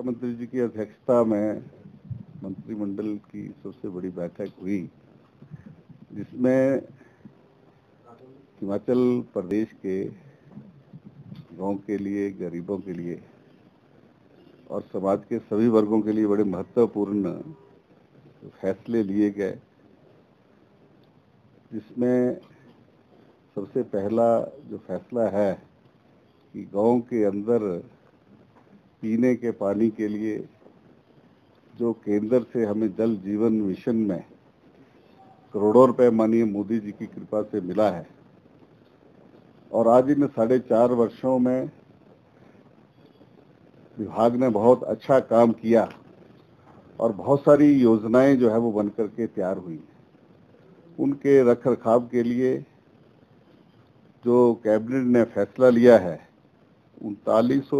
मुख्यमंत्री जी की अध्यक्षता में मंत्रिमंडल की सबसे बड़ी बैठक हुई, जिसमें हिमाचल प्रदेश के गाँव के लिए, गरीबों के लिए और समाज के सभी वर्गों के लिए बड़े महत्वपूर्ण फैसले लिए गए, जिसमें सबसे पहला जो फैसला है कि गाँव के अंदर पीने के पानी के लिए जो केंद्र से हमें जल जीवन मिशन में करोड़ों रुपए माननीय मोदी जी की कृपा से मिला है। और आज इन साढ़े चार वर्षों में विभाग ने बहुत अच्छा काम किया और बहुत सारी योजनाएँ जो है वो बन करके तैयार हुई उनके रख रखाव के लिए जो कैबिनेट ने फैसला लिया है, उनतालीस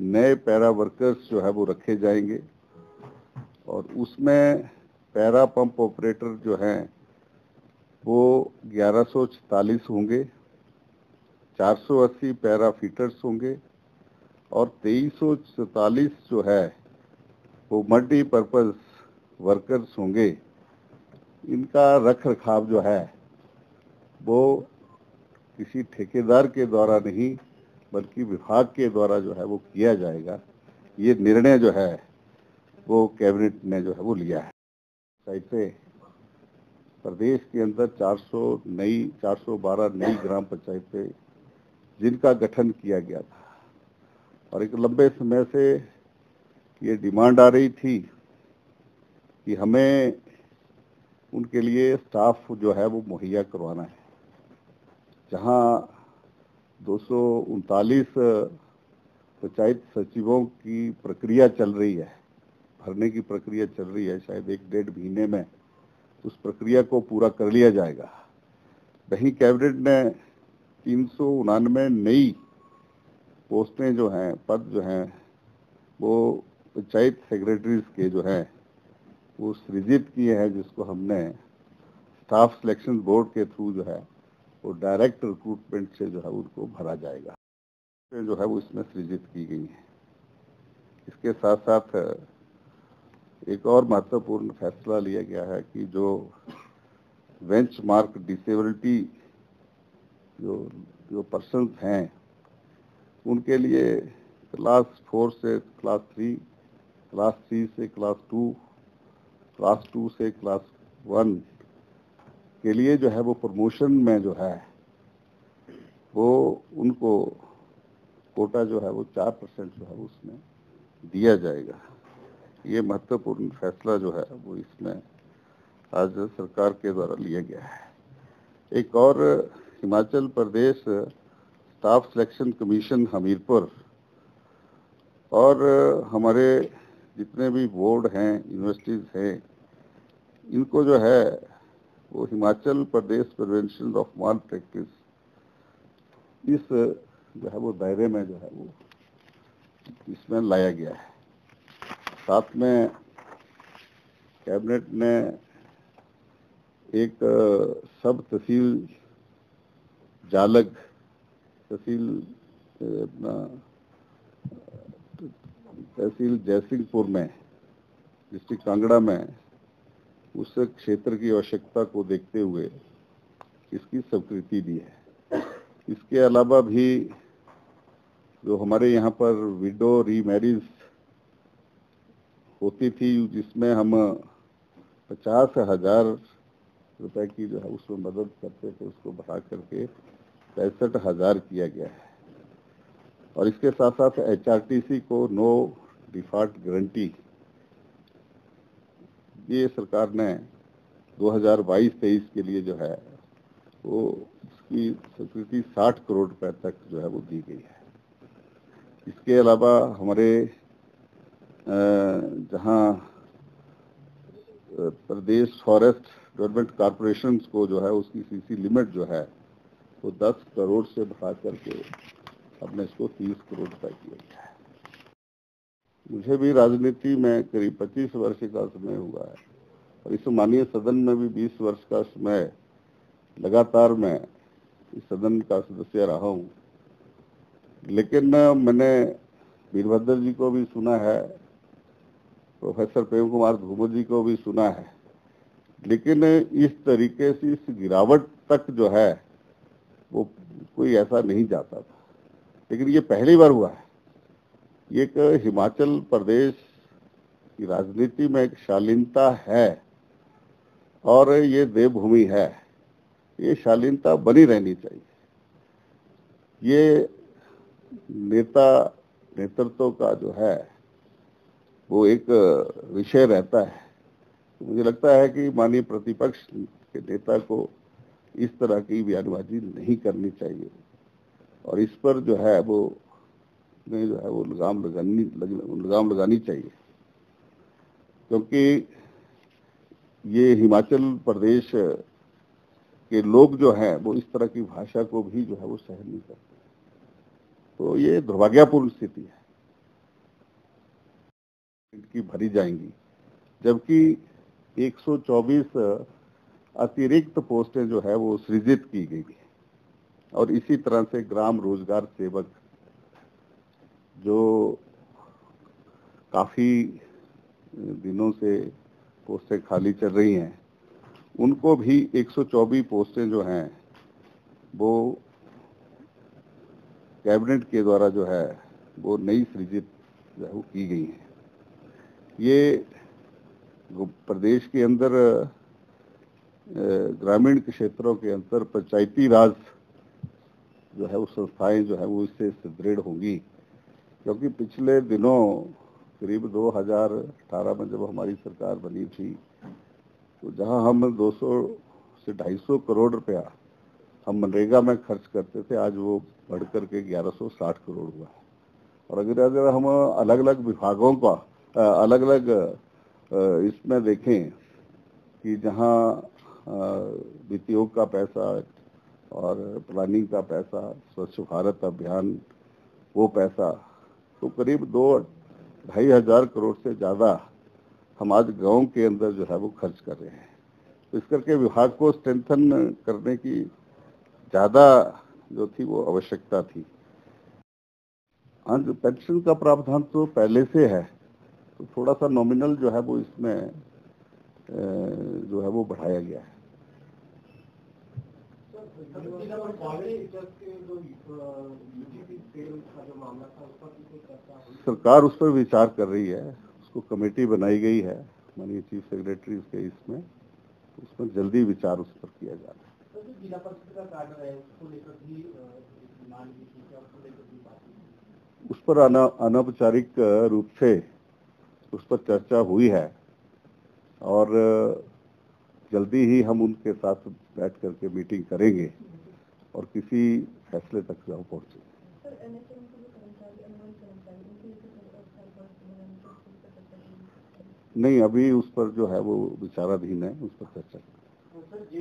नए पैरा वर्कर्स जो है वो रखे जाएँगे और उसमें पैरा पंप ऑपरेटर जो हैं वो ग्यारह होंगे 480 पैरा फीटर्स होंगे और तेईस जो है वो मल्टीपर्पज वर्कर्स होंगे। इनका रख रखाव जो है वो किसी ठेकेदार के द्वारा नहीं बल्कि विभाग के द्वारा जो है वो किया जाएगा। ये निर्णय जो है, वो कैबिनेट ने जो है वो लिया है। ऐसे प्रदेश के अंदर 400 नई 412 नई ग्राम पंचायतें जिनका गठन किया गया था। और एक लंबे समय से ये डिमांड आ रही थी कि हमें उनके लिए स्टाफ जो है वो मुहैया करवाना है। जहाँ दो पंचायत सचिवों की प्रक्रिया चल रही है, भरने की प्रक्रिया चल रही है, शायद एक डेढ़ महीने में उस प्रक्रिया को पूरा कर लिया जाएगा। वहीं कैबिनेट ने तीन नई पोस्टें जो हैं, पद जो हैं, वो पंचायत सेक्रेटरीज के जो हैं, वो सृजित किए हैं, जिसको हमने स्टाफ सिलेक्शन बोर्ड के थ्रू जो है वो डायरेक्ट रिक्रूटमेंट से जो है उनको भरा जाएगा। जो है वो इसमें सृजित की गई है। इसके साथ साथ एक और महत्वपूर्ण फैसला लिया गया है कि जो बेंच मार्क डिसेबिलिटी जो जो पर्सन हैं, उनके लिए क्लास फोर से क्लास थ्री क्लास थ्री से क्लास टू क्लास टू से क्लास वन के लिए जो है वो प्रमोशन में जो है, वो उनको कोटा जो है वो चार परसेंट जो है उसमें दिया जाएगा। ये महत्वपूर्ण फैसला जो है वो इसमें आज सरकार के द्वारा लिया गया है। एक और Himachal Pradesh staff selection commission Hamirpur और हमारे जितने भी बोर्ड हैं, यूनिवर्सिटीज़ हैं, इनको जो है वो Himachal Pradesh prevention of malpractice, इस, जो है वो दायरे में जो है वो इसमें लाया गया है। साथ में कैबिनेट ने एक, सब तहसील जालग, तहसील, अपना, तहसील जयसिंहपुर में, डिस्ट्रिक्ट कांगड़ा में उस क्षेत्र की आवश्यकता को देखते हुए इसकी स्वीकृति दी है। इसके अलावा भी जो हमारे यहाँ पर विडो रीमैरिज होती थी, जिसमें हम पचास हज़ार रुपए की जो है उसमें मदद करते थे, उसको बढ़ा करके पैंसठ हज़ार किया गया है। और इसके साथ साथ एचआरटीसी को नो डिफ़ॉल्ट गारंटी ये सरकार ने 2022-23 के लिए जो है, वो उसकी स्वीकृति 60 करोड़ रुपए तक जो है वो दी गई है। इसके अलावा हमारे जहाँ प्रदेश फॉरेस्ट डेवलपमेंट कॉरपोरेशन को जो है उसकी सीसी लिमिट जो है, वो 10 करोड़ से बढ़ा करके हमने इसको 30 करोड़ रुपए किया है। मुझे भी राजनीति में करीब 25 वर्ष का समय हुआ है। और इस माननीय सदन में भी 20 वर्ष का समय लगातार मैं इस सदन का सदस्य रहा हूँ। लेकिन मैंने वीरभद्र जी को भी सुना है, प्रोफेसर प्रेम कुमार धूमर जी को भी सुना है। लेकिन इस तरीके से इस गिरावट तक जो है, वो कोई ऐसा नहीं जाता था। लेकिन ये पहली बार हुआ है। एक हिमाचल प्रदेश की राजनीति में एक शालीनता है और ये देवभूमि है। ये शालीनता बनी रहनी चाहिए। ये नेता, नेतृत्व का जो है, वो एक विषय रहता है। तो मुझे लगता है कि माननीय प्रतिपक्ष के नेता को इस तरह की बयानबाजी नहीं करनी चाहिए। और इस पर जो है, वो में जो है वो लगाम लगानी लग, लगाम लगानी चाहिए। क्योंकि ये हिमाचल प्रदेश के लोग जो हैं वो इस तरह की भाषा को भी जो है वो सहन नहीं करते तो ये दुर्भाग्यपूर्ण स्थिति है। इनकी भरी जाएँगी। जबकि 124 अतिरिक्त पोस्टें जो है वो सृजित की गई है। और इसी तरह से ग्राम रोज़गार सेवक जो काफ़ी दिनों से पोस्टें खाली चल रही हैं, उनको भी 124 पोस्टें जो हैं, वो कैबिनेट के द्वारा जो है, वो नई सृजित वो की गई हैं। ये प्रदेश के अंदर ग्रामीण क्षेत्रों के अंदर पंचायती राज जो है, वो संस्थाएँ जो है, वो इससे सुदृढ़ होंगी। क्योंकि पिछले दिनों, करीब 2018 में जब हमारी सरकार बनी थी तो जहाँ हम 200 से 250 करोड़ रुपया हम मनरेगा में खर्च करते थे, आज वो बढ़ करके 1160 करोड़ हुआ है। और अगर अगर हम अलग अलग विभागों का अलग अलग इसमें देखें कि जहाँ वित्त का पैसा और प्लानिंग का पैसा, स्वच्छ भारत अभियान, वो पैसा तो करीब दो ढाई हज़ार करोड़ से ज़्यादा हम आज गाँव के अंदर जो है वो खर्च कर रहे हैं। तो इस करके विभाग को स्ट्रेंथन करने की ज़्यादा जो थी वो आवश्यकता थी। हाँ पेंशन का प्रावधान तो पहले से है तो थोड़ा सा नॉमिनल जो है वो इसमें जो है वो बढ़ाया गया है। सरकार उस पर विचार कर रही है। उसको कमेटी बनाई गई है माननीय चीफ सेक्रेटरी के इसमें। उसमें जल्दी विचार उस पर किया जा रहा है। उस पर अनौपचारिक रूप से उस पर चर्चा हुई है। और जल्दी ही हम उनके साथ बैठ करके मीटिंग करेंगे और किसी फैसले तक जाओ पहुँचे नहीं अभी उस पर जो है वो विचाराधीन है उस पर चर्चा।